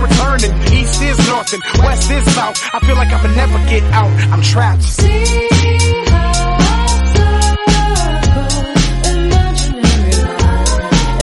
returning. East is north and west is south. I feel like I will never get out. I'm trapped.